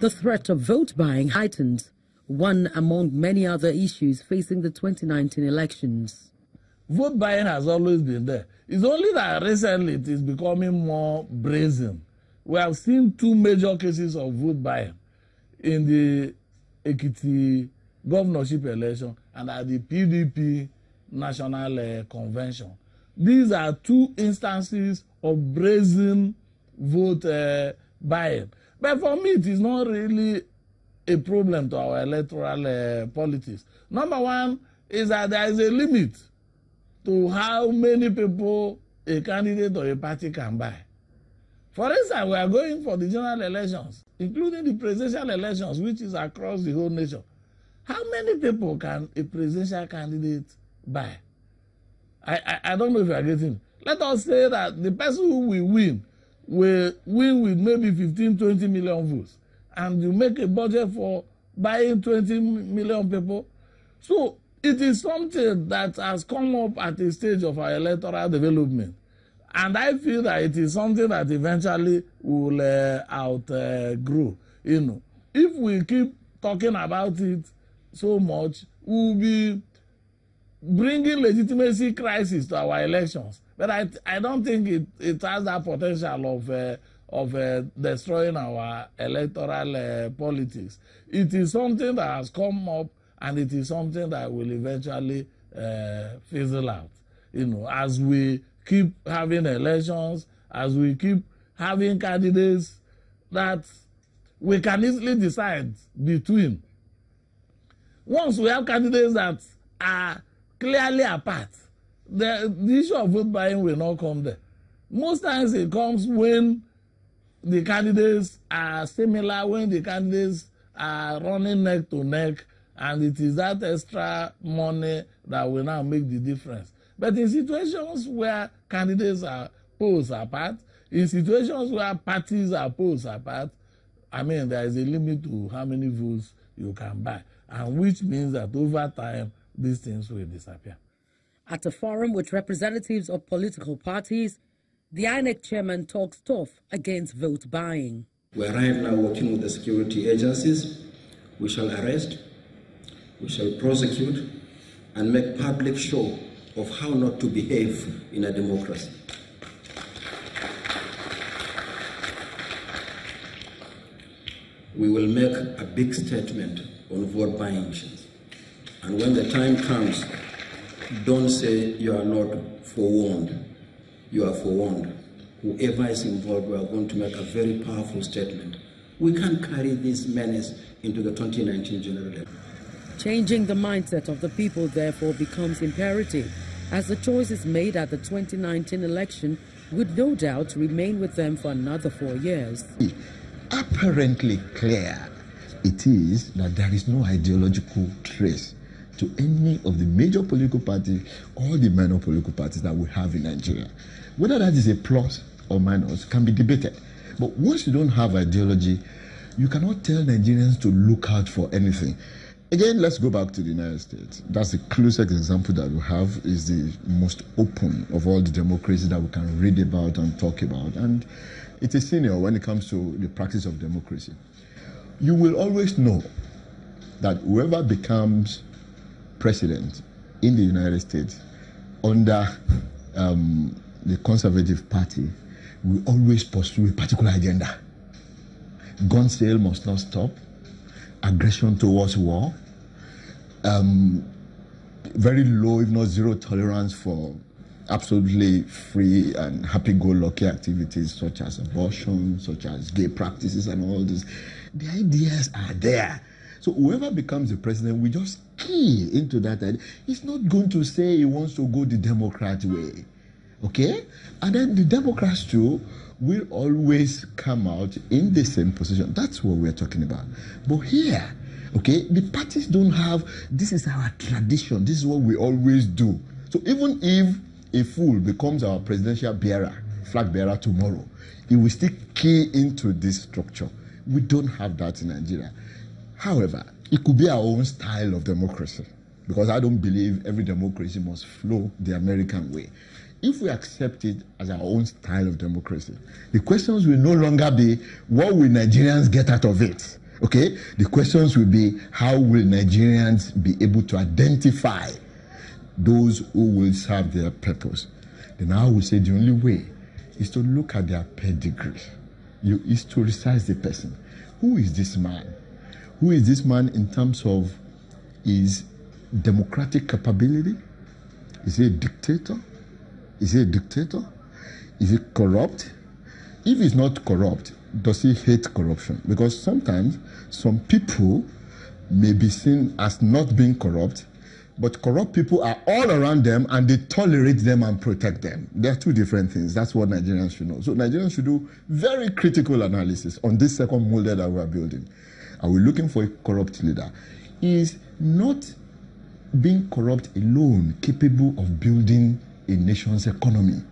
The threat of vote buying heightened, one among many other issues facing the 2019 elections. Vote buying has always been there. It's only that recently it is becoming more brazen. We have seen two major cases of vote buying in the Ekiti governorship election and at the PDP national uh, convention. These are two instances of brazen vote uh, buying. But for me, it is not really a problem to our electoral uh, politics. Number one is that there is a limit to how many people a candidate or a party can buy. For instance, we are going for the general elections, including the presidential elections, which is across the whole nation. How many people can a presidential candidate buy? I, I, I don't know if you are getting. Let us say that the person who will win will win with maybe 15, 20 million votes. And you make a budget for buying 20 million people. So it is something that has come up at a stage of our electoral development. And I feel that it is something that eventually will uh, outgrow. Uh, you know, if we keep talking about it so much, we'll be bringing legitimacy crisis to our elections. But I, I don't think it, it has that potential of, uh, of uh, destroying our electoral uh, politics. It is something that has come up and it is something that will eventually uh, fizzle out. You know, as we keep having elections, as we keep having candidates that we can easily decide between. Once we have candidates that are clearly apart, the, the issue of vote buying will not come there. Most times it comes when the candidates are similar, when the candidates are running neck to neck, and it is that extra money that will now make the difference. But in situations where candidates are poles apart, in situations where parties are poles apart, I mean, there is a limit to how many votes you can buy, and which means that over time, these things will disappear. At a forum with representatives of political parties, the INEC chairman talks tough against vote buying. We are right now working with the security agencies. We shall arrest, we shall prosecute, and make public show of how not to behave in a democracy. We will make a big statement on vote buying issues. And when the time comes, don't say you are not forewarned. You are forewarned. Whoever is involved, we are going to make a very powerful statement. We can't carry this menace into the 2019 general election. Changing the mindset of the people, therefore, becomes imperative as the choices made at the 2019 election would no doubt remain with them for another four years. Apparently clear it is that there is no ideological trace to any of the major political parties or the minor political parties that we have in Nigeria. Whether that is a plus or minus can be debated. But once you don't have ideology, you cannot tell Nigerians to look out for anything. Again, let's go back to the United States. That's the closest example that we have is the most open of all the democracies that we can read about and talk about. And it is senior when it comes to the practice of democracy. You will always know that whoever becomes president in the United States under um, the Conservative Party will always pursue a particular agenda. Gun sale must not stop aggression towards war, um, very low, if not zero tolerance for absolutely free and happy-go-lucky activities such as abortion, such as gay practices and all this. The ideas are there. So whoever becomes the president, we just key into that idea. He's not going to say he wants to go the Democrat way. Okay? And then the Democrats too will always come out in the same position. That's what we're talking about. But here, okay, the parties don't have this is our tradition, this is what we always do. So even if a fool becomes our presidential bearer, flag bearer tomorrow, he will still key into this structure. We don't have that in Nigeria. However, it could be our own style of democracy because I don't believe every democracy must flow the American way. if we accept it as our own style of democracy, the questions will no longer be what will Nigerians get out of it? Okay? The questions will be how will Nigerians be able to identify those who will serve their purpose? Then I will say the only way is to look at their pedigree. You is to the person. Who is this man? Who is this man in terms of his democratic capability? Is he a dictator? Is he a dictator? Is he corrupt? If he's not corrupt, does he hate corruption? Because sometimes some people may be seen as not being corrupt, but corrupt people are all around them and they tolerate them and protect them. They are two different things. That's what Nigerians should know. So Nigerians should do very critical analysis on this second model that we are building. Are we looking for a corrupt leader? Is not being corrupt alone capable of building a nation's economy.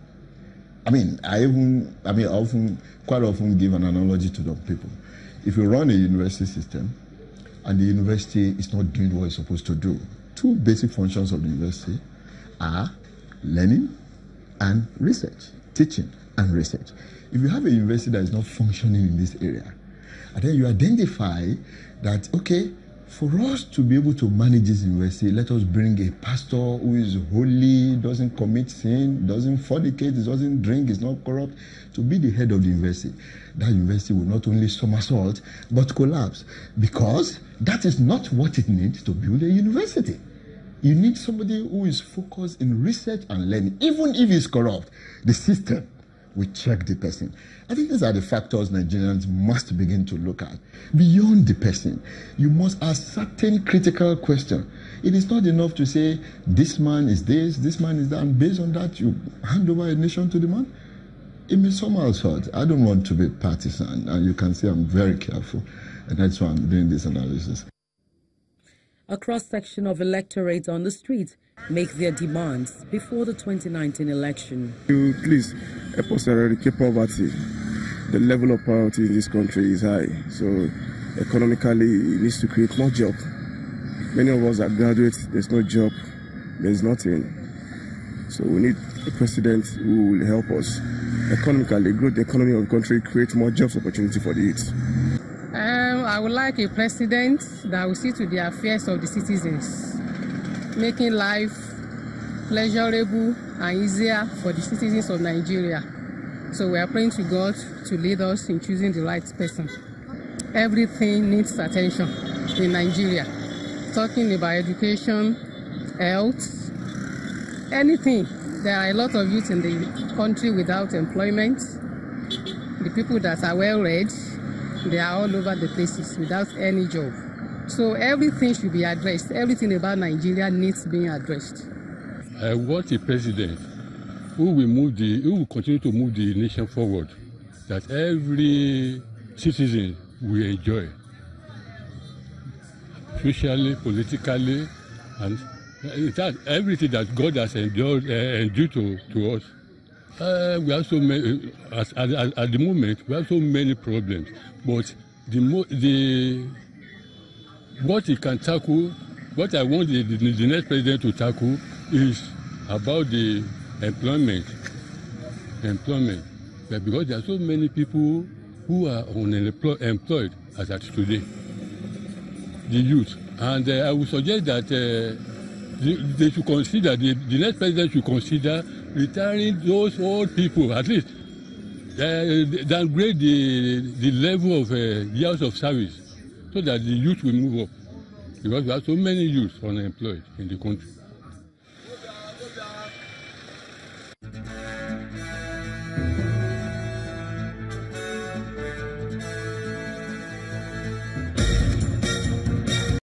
I mean, I even, I mean, I often, quite often give an analogy to the people. If you run a university system and the university is not doing what it's supposed to do, two basic functions of the university are learning and research, teaching and research. If you have a university that is not functioning in this area, and then you identify that, okay, for us to be able to manage this university, let us bring a pastor who is holy, doesn't commit sin, doesn't fornicate, doesn't drink, is not corrupt, to be the head of the university. That university will not only somersault, but collapse. Because that is not what it needs to build a university. You need somebody who is focused in research and learning, even if he's corrupt. The system we check the person. I think these are the factors Nigerians must begin to look at. Beyond the person, you must ask certain critical questions. It is not enough to say, this man is this, this man is that, and based on that, you hand over a nation to the man. It may somehow sort. I don't want to be partisan, and you can see I'm very careful, and that's why I'm doing this analysis. A cross section of electorates on the streets make their demands before the 2019 election. You please help us eradicate poverty. The level of poverty in this country is high, so economically it needs to create more jobs. Many of us are graduates, there's no job, there's nothing. So we need a president who will help us economically grow the economy of the country, create more jobs opportunity for the youth. Um, I would like a president that will see to the affairs of the citizens making life pleasurable and easier for the citizens of Nigeria. So we are praying to God to lead us in choosing the right person. Everything needs attention in Nigeria. Talking about education, health, anything. There are a lot of youth in the country without employment. The people that are well read, they are all over the places without any job. So everything should be addressed. Everything about Nigeria needs being addressed. I want a president who will move the who will continue to move the nation forward, that every citizen will enjoy, socially, politically, and that everything that God has endured uh, endured to, to us. Uh, we have so many at, at, at the moment we have so many problems, but the mo the what he can tackle, what I want the, the, the next president to tackle is about the employment. Employment. But because there are so many people who are unemployed as at today, the youth. And uh, I would suggest that uh, they, they should consider, the, the next president should consider retiring those old people, at least uh, downgrade the, the level of uh, years of service so that the youth will move up. Because we have so many youth unemployed in the country.